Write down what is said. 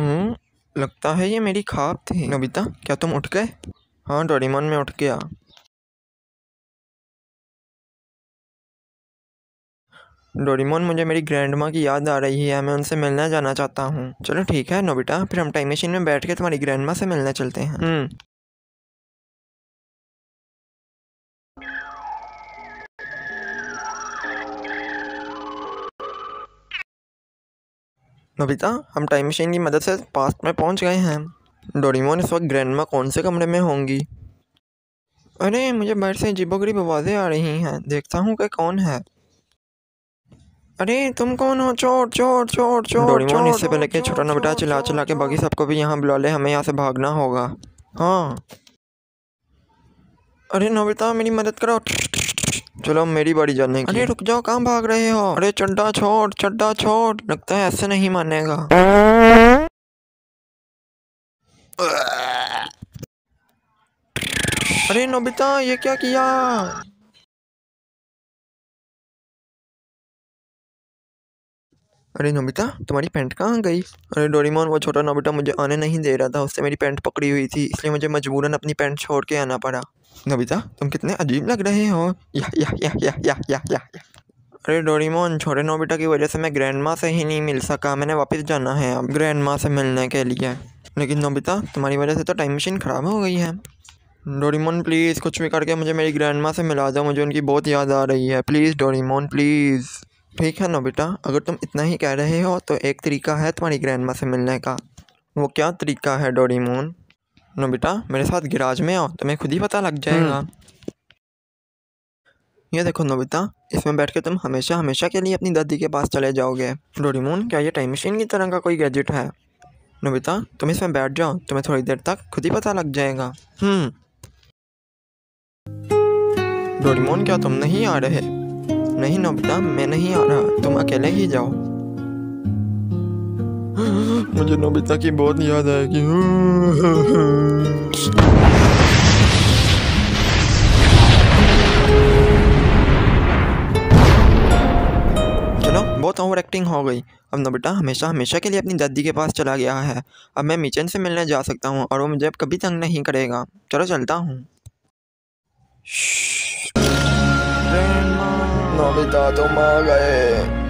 हम्म लगता है ये मेरी खाब थी, नोबिता, क्या तुम उठ गए? हाँ डोरेमोन में उठ गया। डोरेमोन, मुझे मेरी ग्रैंडमा की याद आ रही है, मैं उनसे मिलना जाना चाहता हूँ। चलो ठीक है, नोबिता, फिर हम टाइम मशीन में बैठ के तुम्हारी ग्रैंडमा से मिलने चलते हैं। नोबिता हम टाइम मशीन की मदद से पास्ट में पहुँच गए हैं। डोरीमोन इस वक्त ग्रैंडमा कौन से कमरे में होंगी? अरे मुझे बाहर से अजीबोगरीब आवाज़ें आ रही हैं। देखता हूँ कि कौन है। अरे तुम कौन हो? चोर चोर चोर चोर डोरीमोन इससे पहले कि छोटा नोबिता चिल्ला चिल्ला के बाकी सबको भी यहाँ बुला ले हमें यहाँ से भागना होगा। हाँ। अरे नोबिता मेरी मदद करो। चलो मेरी बारी जाने की अरे रुक जाओ कहाँ भाग रहे हो? अरे चड्डा छोड़ चड्डा छोड़। लगता है ऐसे नहीं मानेगा। अरे नोबिता ये क्या किया? अरे नोबिता तुम्हारी पैंट कहाँ गई? अरे डोरीमोन वो छोटा नोबिता मुझे आने नहीं दे रहा था उससे मेरी पैंट पकड़ी हुई थी इसलिए मुझे मजबूरन अपनी पैंट छोड़ के आना पड़ा। नबीता तुम कितने अजीब लग रहे हो या या या या या या या अरे डोरीमोन छोटे नोबिटा की वजह से मैं ग्रैंड माँ से ही नहीं मिल सका मैंने वापस जाना है अब ग्रैंड माँ से मिलने के लिए लेकिन नोबिता तुम्हारी वजह से तो टाइम मशीन ख़राब हो गई है डोरीमोन प्लीज़ कुछ भी करके मुझे मेरी ग्रैंड माँ से मिला दो मुझे उनकी बहुत याद आ रही है प्लीज़ डोरीमोन प्लीज़ ठीक है नोबिटा अगर तुम इतना ही कह रहे हो तो एक तरीका है तुम्हारी ग्रैंड माँ से मिलने का वो क्या तरीका है डोरीमोन नोबिता मेरे साथ गिराज में आओ तुम्हें खुद ही पता लग जाएगा। ये देखो नोबिता इसमें बैठ के तुम हमेशा हमेशा के लिए अपनी दादी के पास चले जाओगे। डोरेमोन क्या ये टाइम मशीन की तरह का कोई गैजेट है? नोबिता तुम इसमें बैठ जाओ तुम्हें थोड़ी देर तक खुद ही पता लग जाएगा। हम्म। डोरेमोन क्या तुम नहीं आ रहे? नहीं नोबिता मैं नहीं आ रहा तुम अकेले ही जाओ। मुझे नोबिता की बहुत याद आएगी। चलो, बहुत ओवर एक्टिंग हो गई। अब नोबिता हमेशा हमेशा के लिए अपनी दादी के पास चला गया है। अब मैं मिचन से मिलने जा सकता हूँ और वो मुझे अब कभी तंग नहीं करेगा। चलो, चलता हूँ। नोबिता, तुम आ गए।